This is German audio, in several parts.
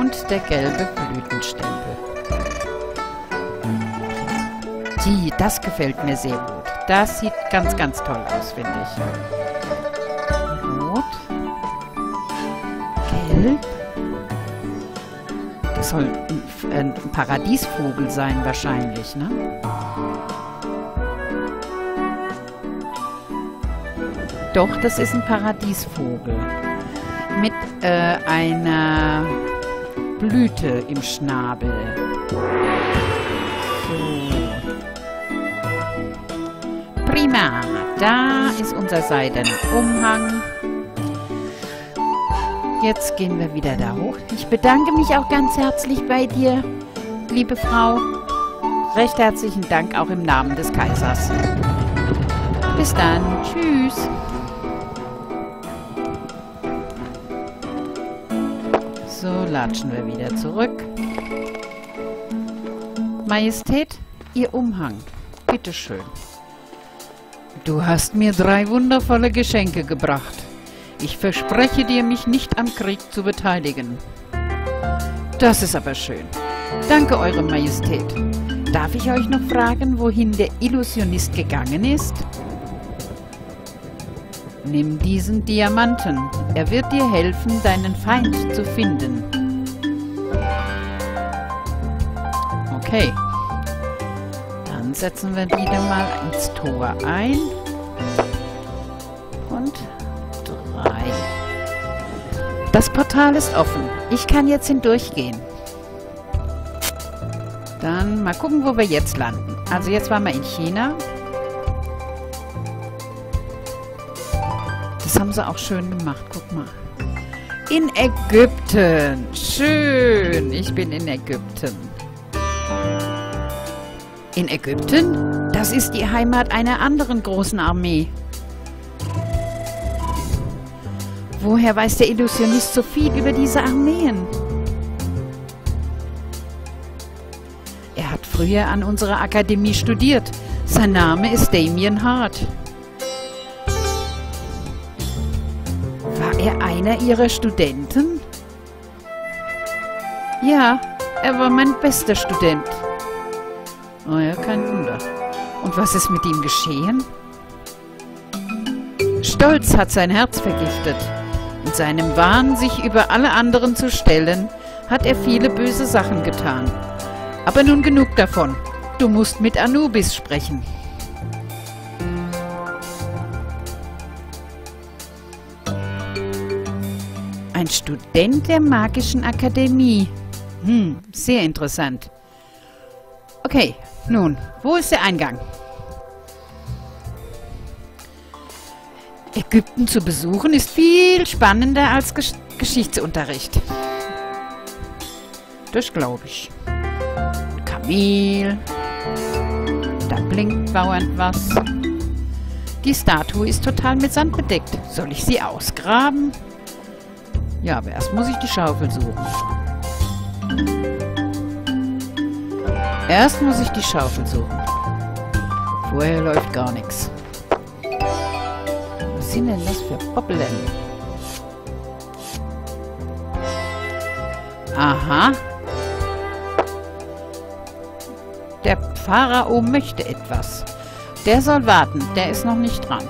Und der gelbe Blütenstempel. Die, das gefällt mir sehr gut. Das sieht ganz, ganz toll aus, finde ich. Rot. Gelb. Das soll ein, ein Paradiesvogel sein wahrscheinlich, ne? Doch, das ist ein Paradiesvogel. Mit äh, einer Blüte im Schnabel. Prima. Da ist unser seidener Umhang. Jetzt gehen wir wieder da hoch. Ich bedanke mich auch ganz herzlich bei dir, liebe Frau. Recht herzlichen Dank auch im Namen des Kaisers. Bis dann. Tschüss. So, latschen wir wieder zurück. Majestät, Ihr Umhang. Bitteschön. Du hast mir drei wundervolle Geschenke gebracht. Ich verspreche dir, mich nicht am Krieg zu beteiligen. Das ist aber schön. Danke, Eure Majestät. Darf ich euch noch fragen, wohin der Illusionist gegangen ist? Nimm diesen Diamanten. Er wird dir helfen, deinen Feind zu finden. Okay. Dann setzen wir dann mal ins Tor ein. Und drei. Das Portal ist offen. Ich kann jetzt hindurchgehen. Dann mal gucken, wo wir jetzt landen. Also jetzt waren wir in China. Das haben sie auch schön gemacht. Guck mal. In Ägypten. Schön. Ich bin in Ägypten. In Ägypten? Das ist die Heimat einer anderen großen Armee. Woher weiß der Illusionist so viel über diese Armeen? Er hat früher an unserer Akademie studiert. Sein Name ist Damien Hart. Einer Ihrer Studenten? Ja, er war mein bester Student. Oh ja, kein Wunder. Und was ist mit ihm geschehen? Stolz hat sein Herz vergiftet. In seinem Wahn, sich über alle anderen zu stellen, hat er viele böse Sachen getan. Aber nun genug davon. Du musst mit Anubis sprechen. Student der Magischen Akademie. Hm, sehr interessant. Okay, nun, wo ist der Eingang? Ägypten zu besuchen ist viel spannender als Gesch Geschichtsunterricht. Das glaube ich. Kamel. Da blinkt dauernd was. Die Statue ist total mit Sand bedeckt. Soll ich sie ausgraben? Ja, aber erst muss ich die Schaufel suchen. Erst muss ich die Schaufel suchen. Vorher läuft gar nichts. Was sind denn das für Poppeln? Aha. Der Pharao möchte etwas. Der soll warten. Der ist noch nicht dran.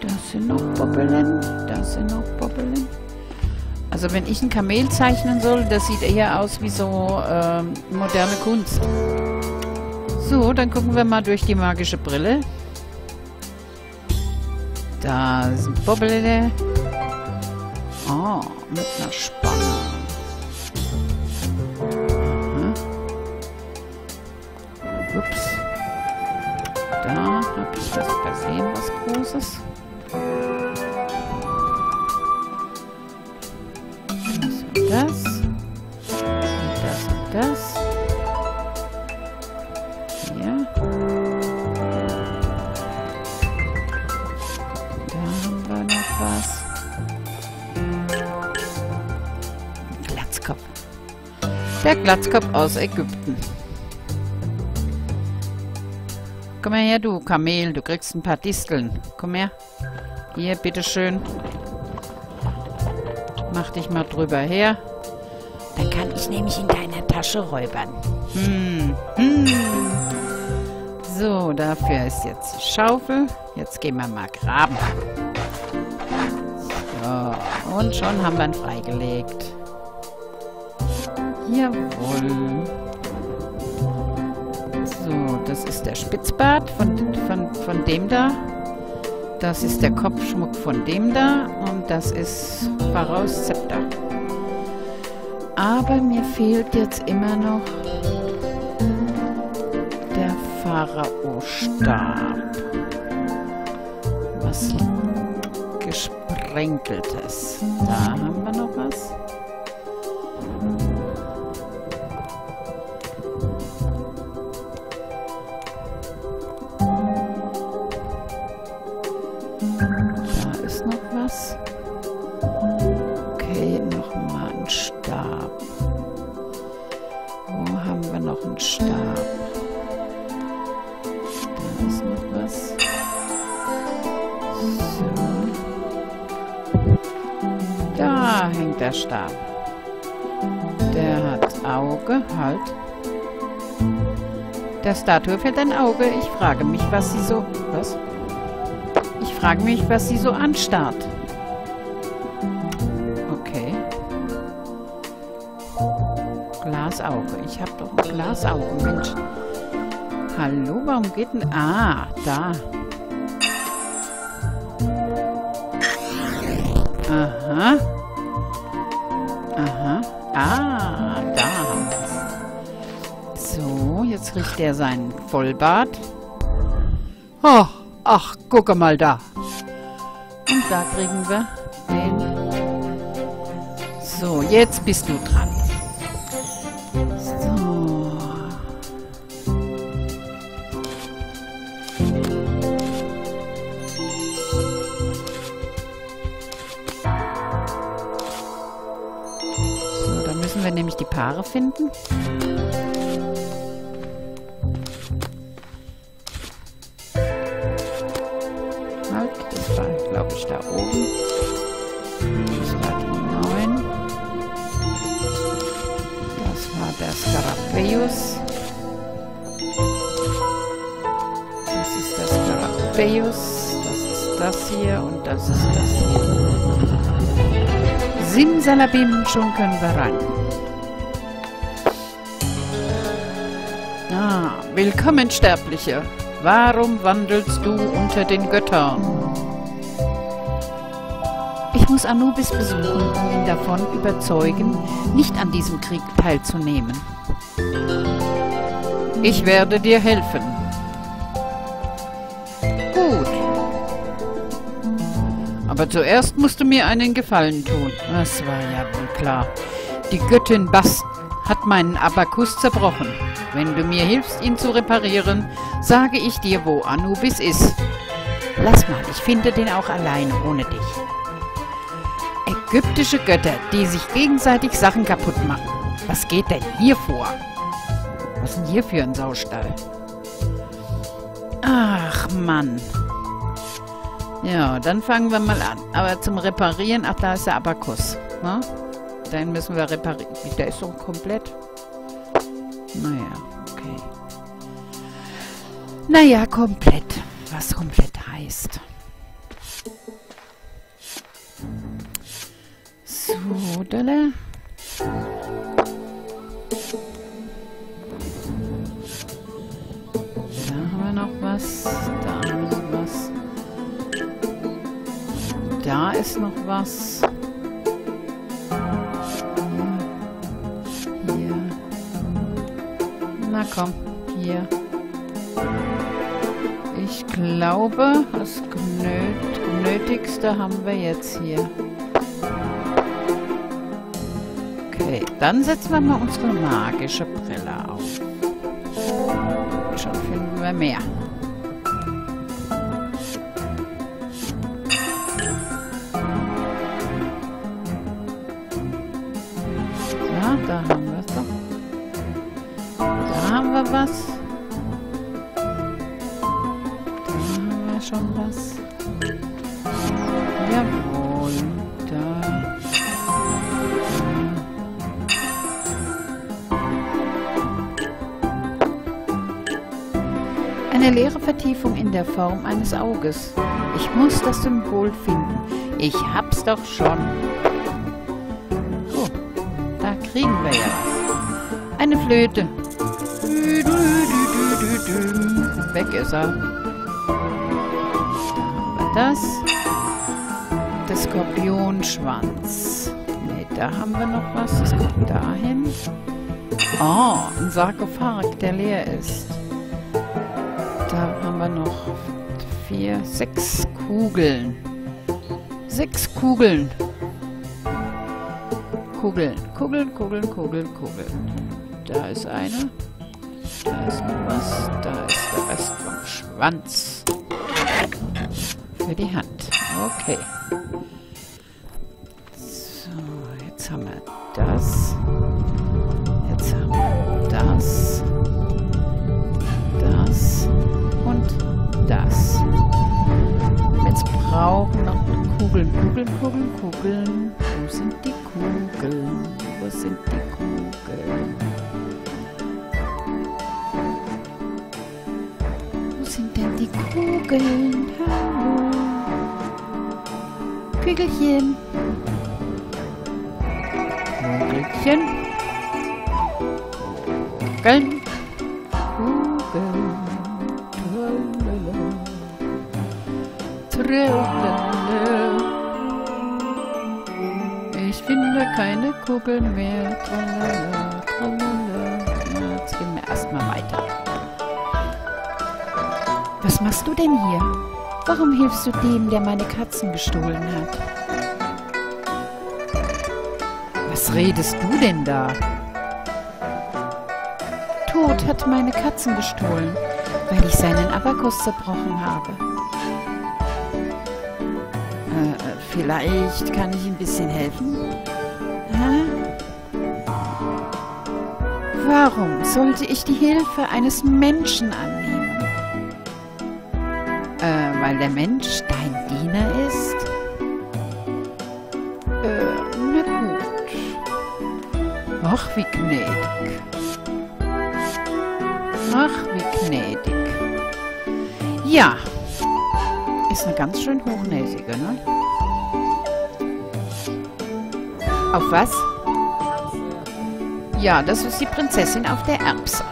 Das sind noch Bobbelen. Das sind noch Bobbelen. Also wenn ich ein Kamel zeichnen soll, das sieht eher aus wie so ähm, moderne Kunst. So, dann gucken wir mal durch die magische Brille. Da ein Bobbele. Oh, mit einer Spanne. Großes. Das und das. Und das und das. Hier. Da haben wir noch was. Glatzkopf. Der Glatzkopf aus Ägypten. Her, du Kamel. Du kriegst ein paar Disteln. Komm her. Hier, bitteschön. Mach dich mal drüber her. Dann kann ich nämlich in deiner Tasche räubern. Hm. Hm. So, dafür ist jetzt die Schaufel. Jetzt gehen wir mal graben. So, und schon haben wir ihn freigelegt. Jawohl. Das ist der Spitzbart von, von, von dem da. Das ist der Kopfschmuck von dem da. Und das ist Pharaos Zepter. Aber mir fehlt jetzt immer noch der Pharao-Stab. Was gesprenkeltes. Da haben wir noch was. Da ist noch was. Okay, nochmal ein Stab. Wo haben wir noch einen Stab? Da ist noch was. So. Da hängt der Stab. Der hat Auge, halt. Der Statue fehlt ein Auge. Ich frage mich, was sie so... Was? Ich frage mich, was sie so anstarrt. Okay. Glasauge. Ich habe doch ein Glasauge, Mensch. Hallo, warum geht denn... Ah, da. Aha. Aha. Ah, da haben wir es. So, jetzt riecht er seinen Vollbart. Oh, ach, gucke mal da. Und da kriegen wir den. So, jetzt bist du dran. So. So, dann müssen wir nämlich die Paare finden. Simsalabim, schon können wir rein. Ah, willkommen, Sterbliche. Warum wandelst du unter den Göttern? Ich muss Anubis besuchen, um ihn davon überzeugen, nicht an diesem Krieg teilzunehmen. Ich werde dir helfen. Aber zuerst musst du mir einen Gefallen tun. Das war ja wohl klar. Die Göttin Bast hat meinen Abakus zerbrochen. Wenn du mir hilfst, ihn zu reparieren, sage ich dir, wo Anubis ist. Lass mal, ich finde den auch alleine ohne dich. Ägyptische Götter, die sich gegenseitig Sachen kaputt machen. Was geht denn hier vor? Was ist denn hier für ein Saustall? Ach, Mann. Ja, dann fangen wir mal an. Aber zum Reparieren, ach, da ist der Abakus. Ne? Den müssen wir reparieren. Der ist so komplett. Naja, okay. Naja, komplett. Was komplett heißt. So, Delle. Da haben wir noch was. Da ist noch was. Hier. Na komm, hier. Ich glaube, das Nöt Nötigste haben wir jetzt hier. Okay, dann setzen wir mal unsere magische Brille auf. Schon finden wir mehr. Was. Da wir schon was. Jawohl. Da. Eine leere Vertiefung in der Form eines Auges. Ich muss das Symbol finden. Ich hab's doch schon. Oh, da kriegen wir ja was. Eine Flöte. Weg ist er. Das. Der Skorpionschwanz. Ne, da haben wir noch was. Das kommt dahin. Oh, ein Sarkophag, der leer ist. Da haben wir noch vier, sechs Kugeln. Sechs Kugeln. Kugeln, Kugeln, Kugeln, Kugeln, Kugeln. Da ist eine. Da ist noch was. Da ist der Rest vom Schwanz. Für die Hand. Okay. So, jetzt haben wir das. Jetzt haben wir das. Das. Und das. Jetzt brauchen noch Kugeln, Kugeln, Kugeln, Kugeln. Wo sind die Kugeln? Wo sind die Kugeln? Kugeln? Hallo. Kügelchen. Kugelchen. Kugeln. Kugeln. Tralala. Ich finde keine Kugeln mehr. Tralala. Machst du denn hier? Warum hilfst du dem, der meine Katzen gestohlen hat? Was redest du denn da? Tod hat meine Katzen gestohlen, weil ich seinen Abakus zerbrochen habe. Äh, äh, vielleicht kann ich ein bisschen helfen? Hä? Warum sollte ich die Hilfe eines Menschen annehmen? Weil der Mensch dein Diener ist? Äh, na gut. Ach, wie gnädig. Ach, wie gnädig. Ja. Ist eine ganz schön hochnäsige, ne? Auf was? Ja, das ist die Prinzessin auf der Erbse.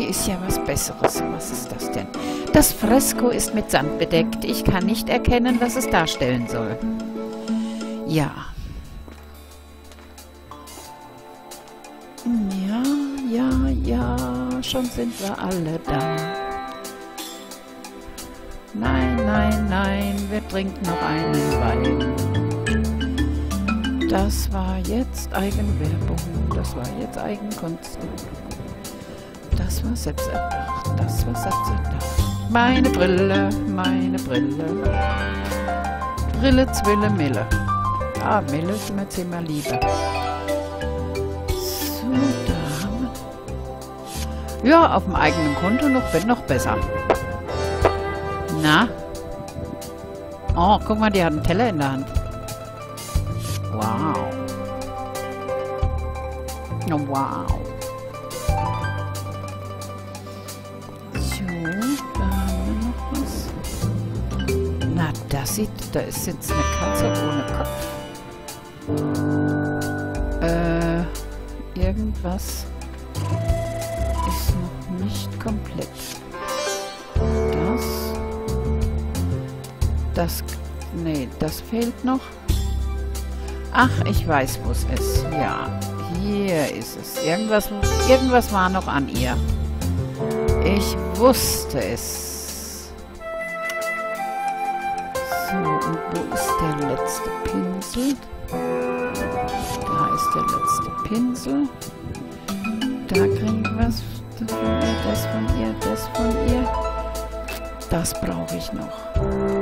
Sie ist ja was Besseres. Was ist das denn? Das Fresko ist mit Sand bedeckt. Ich kann nicht erkennen, was es darstellen soll. Ja. Ja, ja, ja, schon sind wir alle da. Nein, nein, nein, wir trinken noch einen Wein. Das war jetzt Eigenwerbung, das war jetzt Eigenkunst. Das war selbsterdacht, das war selbsterdacht. Meine Brille, meine Brille. Brille, Zwille, Mille. Ah, Mille ist mir zehnmal lieber. So, da. Ja, auf dem eigenen Konto noch, wird noch besser. Na? Oh, guck mal, die hat einen Teller in der Hand. Wow. Oh, wow. Das sieht, da ist jetzt eine Katze ohne Kopf. Äh, irgendwas ist noch nicht komplett. Das, das, nee, das fehlt noch. Ach, ich weiß, wo es ist. Ja, hier ist es. Irgendwas, irgendwas war noch an ihr. Ich wusste es. So, und wo ist der letzte Pinsel? Da ist der letzte Pinsel. Da kriegen wir was das von ihr, das von ihr. Das brauche ich noch.